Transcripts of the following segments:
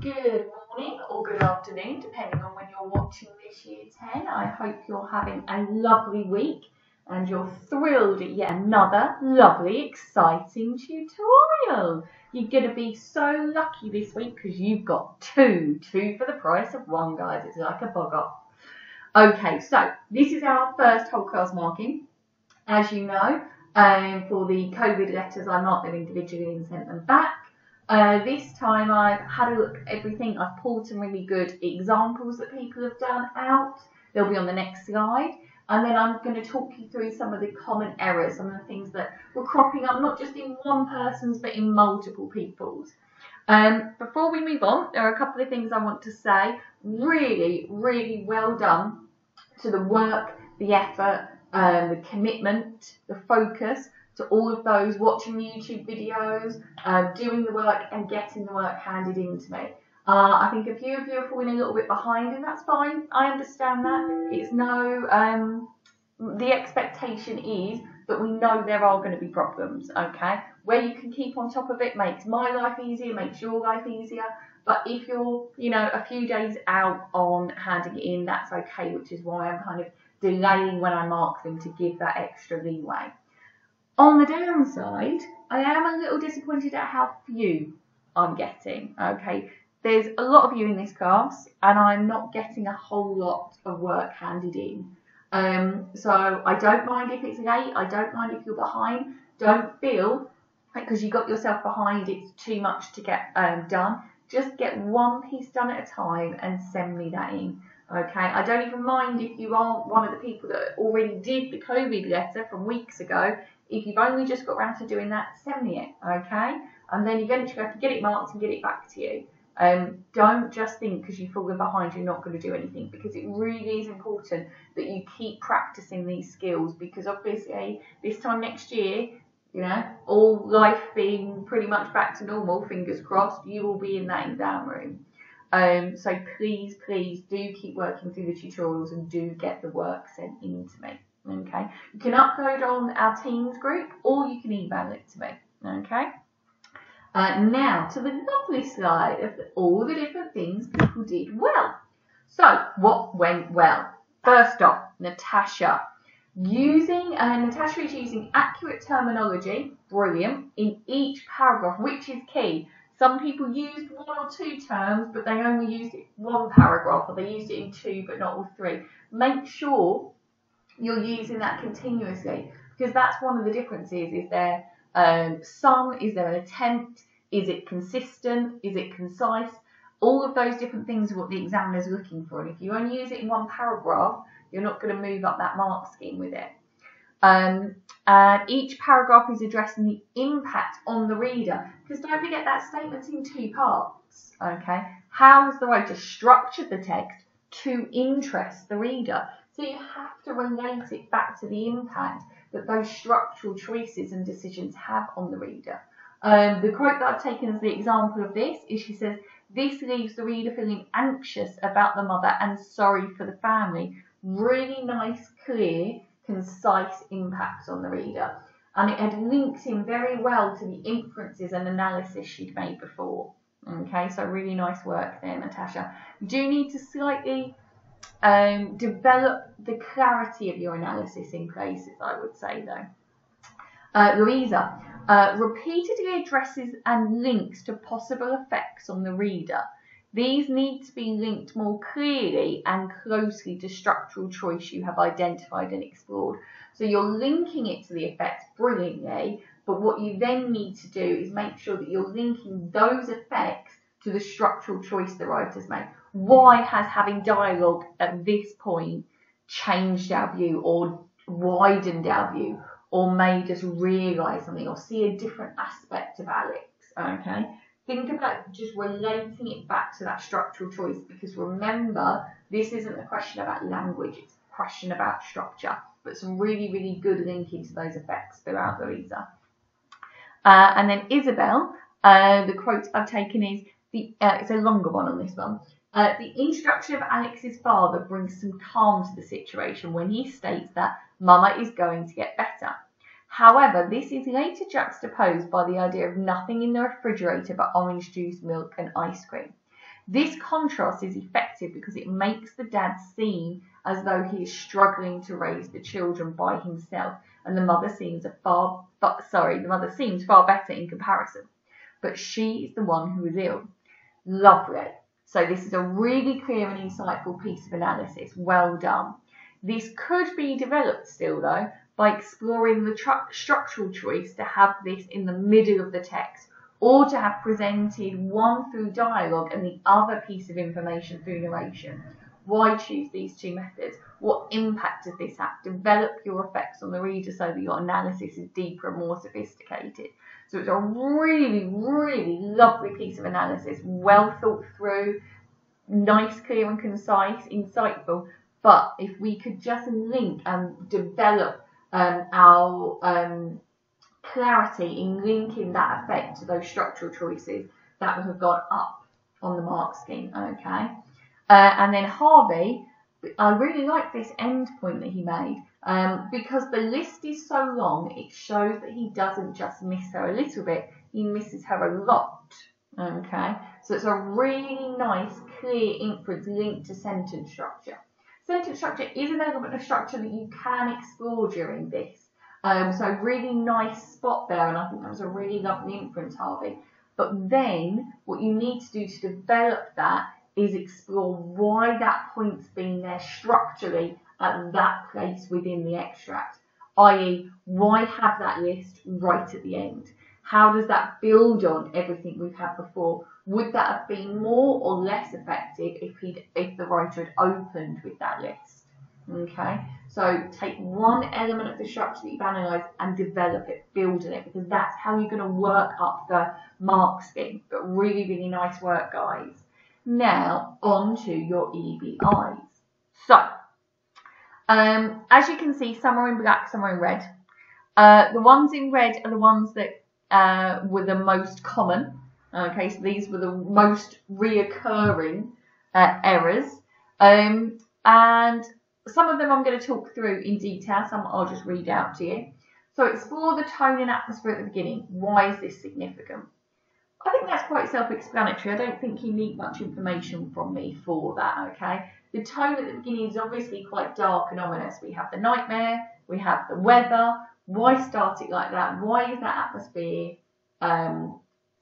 Good morning or good afternoon, depending on when you're watching this year 10. I hope you're having a lovely week and you're thrilled at yet another lovely, exciting tutorial. You're going to be so lucky this week because you've got two, two for the price of one, guys. It's like a bog Okay, so this is our first whole class marking. As you know, um, for the COVID letters, I marked them individually and sent them back. Uh, this time I've had a look at everything. I've pulled some really good examples that people have done out. They'll be on the next slide. And then I'm going to talk you through some of the common errors, some of the things that were cropping up, not just in one person's, but in multiple people's. Um, before we move on, there are a couple of things I want to say. Really, really well done to the work, the effort, um, the commitment, the focus to all of those watching YouTube videos, um, doing the work and getting the work handed in to me. Uh, I think a few of you are falling a little bit behind and that's fine. I understand that. It's no, um, the expectation is that we know there are going to be problems, okay? Where you can keep on top of it makes my life easier, makes your life easier. But if you're, you know, a few days out on handing it in, that's okay, which is why I'm kind of delaying when I mark them to give that extra leeway. On the downside, I am a little disappointed at how few I'm getting. Okay, there's a lot of you in this class, and I'm not getting a whole lot of work handed in. Um, so I don't mind if it's late. I don't mind if you're behind. Don't feel because you got yourself behind, it's too much to get um, done. Just get one piece done at a time and send me that in. Okay, I don't even mind if you aren't one of the people that already did the COVID letter from weeks ago. If you've only just got around to doing that, send me it, okay? And then you eventually I to get it marked and get it back to you. Um, don't just think because you've fallen behind you're not going to do anything because it really is important that you keep practicing these skills because obviously this time next year, you know, all life being pretty much back to normal, fingers crossed, you will be in that exam room. Um, so please, please do keep working through the tutorials and do get the work sent in to me. Okay, you can upload on our Teams group or you can email it to me. Okay. Uh, now to the lovely slide of all the different things people did well. So what went well? First off, Natasha. Using, uh, Natasha is using accurate terminology, brilliant, in each paragraph, which is key. Some people used one or two terms, but they only used it one paragraph, or they used it in two, but not all three. Make sure you're using that continuously because that's one of the differences. Is there um, some? Is there an attempt? Is it consistent? Is it concise? All of those different things are what the examiner is looking for. And if you only use it in one paragraph, you're not going to move up that mark scheme with it. Um, and each paragraph is addressing the impact on the reader. Because don't forget that statement's in two parts. Okay, how has the writer structured the text to interest the reader? So you have to relate it back to the impact that those structural choices and decisions have on the reader. Um, the quote that I've taken as the example of this is she says, This leaves the reader feeling anxious about the mother and sorry for the family. Really nice, clear, concise impact on the reader. And it had linked in very well to the inferences and analysis she'd made before. Okay, so really nice work there, Natasha. You do need to slightly um, develop the clarity of your analysis in places, I would say, though. Uh, Louisa uh, repeatedly addresses and links to possible effects on the reader. These need to be linked more clearly and closely to structural choice you have identified and explored. So you're linking it to the effects brilliantly, but what you then need to do is make sure that you're linking those effects to the structural choice the writer's made why has having dialogue at this point changed our view or widened our view or made us realise something or see a different aspect of Alex? Okay. Think about just relating it back to that structural choice because remember, this isn't a question about language, it's a question about structure. But some really, really good linking to those effects throughout Louisa. Uh, and then Isabel, uh, the quote I've taken is the uh, it's a longer one on this one. Uh, the introduction of Alex's father brings some calm to the situation when he states that Mama is going to get better. However, this is later juxtaposed by the idea of nothing in the refrigerator but orange juice, milk, and ice cream. This contrast is effective because it makes the dad seem as though he is struggling to raise the children by himself, and the mother seems a far, sorry, the mother seems far better in comparison. But she is the one who is ill. Lovely. So this is a really clear and insightful piece of analysis. Well done. This could be developed still though by exploring the structural choice to have this in the middle of the text or to have presented one through dialogue and the other piece of information through narration. Why choose these two methods? What impact does this have? Develop your effects on the reader so that your analysis is deeper and more sophisticated. So it's a really, really lovely piece of analysis, well thought through, nice, clear and concise, insightful. But if we could just link and develop um, our um, clarity in linking that effect to those structural choices that would have gone up on the mark scheme, okay? Uh, and then Harvey, I really like this end point that he made um, because the list is so long, it shows that he doesn't just miss her a little bit, he misses her a lot, okay? So it's a really nice, clear inference linked to sentence structure. Sentence structure is an element of structure that you can explore during this. Um, so really nice spot there, and I think that was a really lovely inference, Harvey. But then what you need to do to develop that is explore why that point's been there structurally at that place within the extract, i.e., why have that list right at the end? How does that build on everything we've had before? Would that have been more or less effective if he'd if the writer had opened with that list? Okay, so take one element of the structure that you've analysed and develop it, build on it, because that's how you're going to work up the marks thing. But really, really nice work, guys. Now, on to your EBIs. So, um, as you can see, some are in black, some are in red. Uh, the ones in red are the ones that uh, were the most common. Okay, so these were the most reoccurring uh, errors. Um, and some of them I'm going to talk through in detail, some I'll just read out to you. So explore the tone and atmosphere at the beginning. Why is this significant? I think that's quite self-explanatory. I don't think you need much information from me for that, okay? The tone at the beginning is obviously quite dark and ominous. We have the nightmare, we have the weather. Why start it like that? Why is that atmosphere um,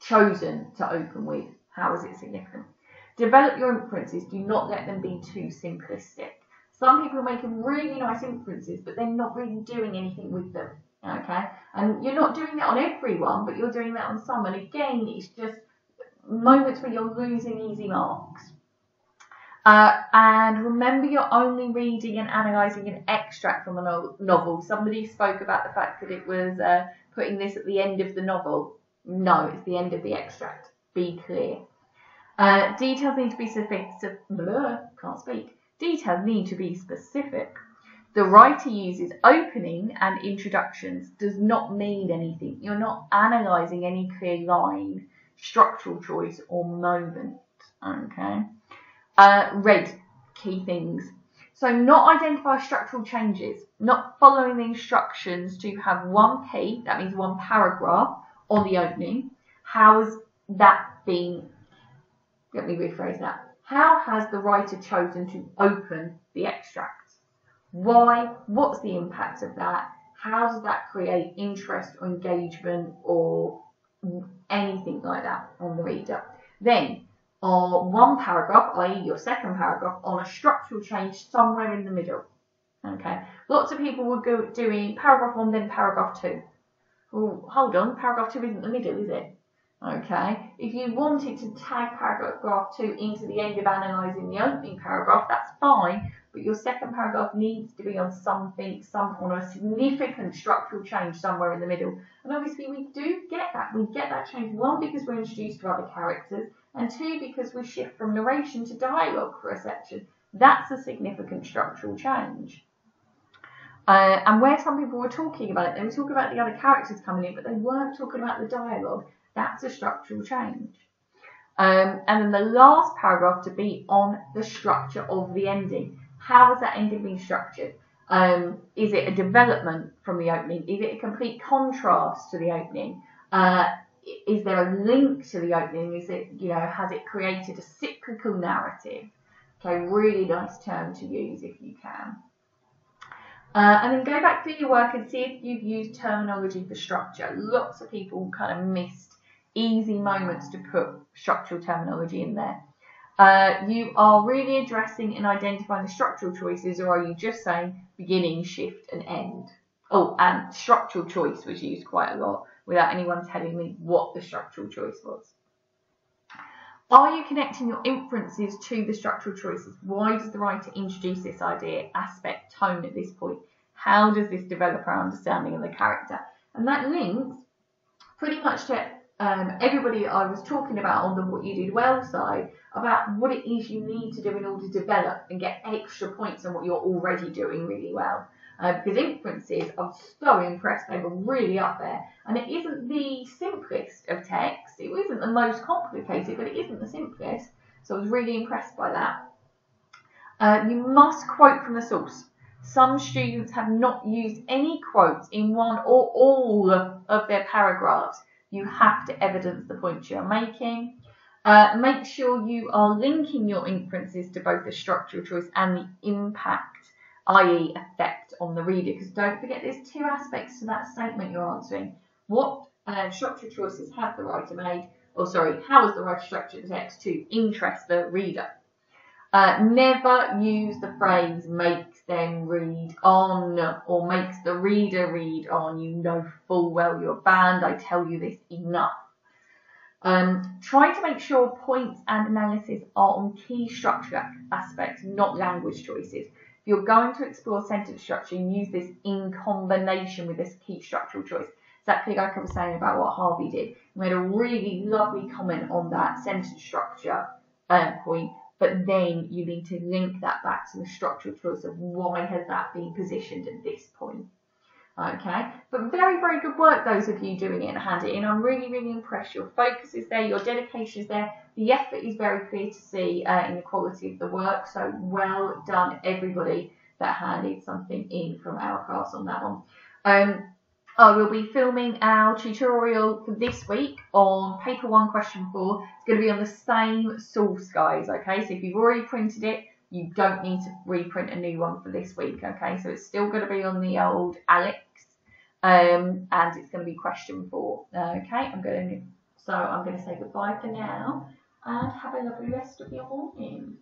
chosen to open with? How is it significant? Develop your inferences. Do not let them be too simplistic. Some people are making really nice inferences, but they're not really doing anything with them. Okay, and you're not doing that on everyone, but you're doing that on some. And again, it's just moments where you're losing easy marks. Uh, and remember, you're only reading and analysing an extract from a no- novel. Somebody spoke about the fact that it was uh, putting this at the end of the novel. No, it's the end of the extract. Be clear. Uh, details need to be specific. Can't speak. Details need to be specific. The writer uses opening and introductions does not mean anything. You're not analysing any clear line, structural choice, or moment. Okay. Uh, red, key things. So not identify structural changes, not following the instructions to have one P, that means one paragraph, on the opening. How has that been, let me rephrase that. How has the writer chosen to open the extract? Why? What's the impact of that? How does that create interest or engagement or anything like that on the reader? Then, on one paragraph, i.e. your second paragraph, on a structural change somewhere in the middle. Okay, lots of people would go doing paragraph one, then paragraph two. Well, hold on, paragraph two isn't the middle, is it? Okay, if you wanted to tag paragraph 2 into the end of analysing the opening paragraph, that's fine, but your second paragraph needs to be on something, some on a significant structural change somewhere in the middle. And obviously we do get that. We get that change, one, because we're introduced to other characters, and two, because we shift from narration to dialogue for a section. That's a significant structural change. Uh, and where some people were talking about it, they were talking about the other characters coming in, but they weren't talking about the dialogue. That's a structural change. Um, and then the last paragraph to be on the structure of the ending. How is that ending being structured? Um, is it a development from the opening? Is it a complete contrast to the opening? Uh, is there a link to the opening? Is it, you know, has it created a cyclical narrative? Okay, really nice term to use if you can. Uh, and then go back through your work and see if you've used terminology for structure. Lots of people kind of missed easy moments to put structural terminology in there. Uh, you are really addressing and identifying the structural choices, or are you just saying beginning, shift, and end? Oh, and structural choice was used quite a lot without anyone telling me what the structural choice was. Are you connecting your inferences to the structural choices? Why does the writer introduce this idea, aspect, tone at this point? How does this develop our understanding of the character? And that links pretty much to um, everybody I was talking about on the What You Did Well side about what it is you need to do in order to develop and get extra points on what you're already doing really well. Uh, because inferences, I'm so impressed, they were really up there. And it isn't the simplest of text, it isn't the most complicated, but it isn't the simplest. So I was really impressed by that. Uh, you must quote from the source. Some students have not used any quotes in one or all of their paragraphs. You have to evidence the points you're making. Uh, make sure you are linking your inferences to both the structural choice and the impact, i.e. effect on the reader. Because don't forget there's two aspects to that statement you're answering. What uh, structural choices has the writer made? Or sorry, how has the writer structured the text to interest the reader? Uh, never use the phrase makes them read on or makes the reader read on. You know full well you're banned. I tell you this enough. Um, try to make sure points and analysis are on key structure aspects, not language choices. If you're going to explore sentence structure, use this in combination with this key structural choice. Exactly like I was saying about what Harvey did. He made a really lovely comment on that sentence structure um, point, but then you need to link that back to the structural choice of why has that been positioned at this point. Okay, but very, very good work, those of you doing it and hand it in. I'm really, really impressed. Your focus is there, your dedication is there. The effort is very clear to see uh, in the quality of the work. So well done, everybody that handed something in from our class on that one. Um, I will be filming our tutorial for this week on paper one, question four. It's going to be on the same source, guys. Okay, so if you've already printed it, you don't need to reprint a new one for this week. Okay, so it's still going to be on the old Alex um, and it's going to be question four. Okay, I'm going to, so I'm going to say goodbye for now and have a lovely rest of your morning.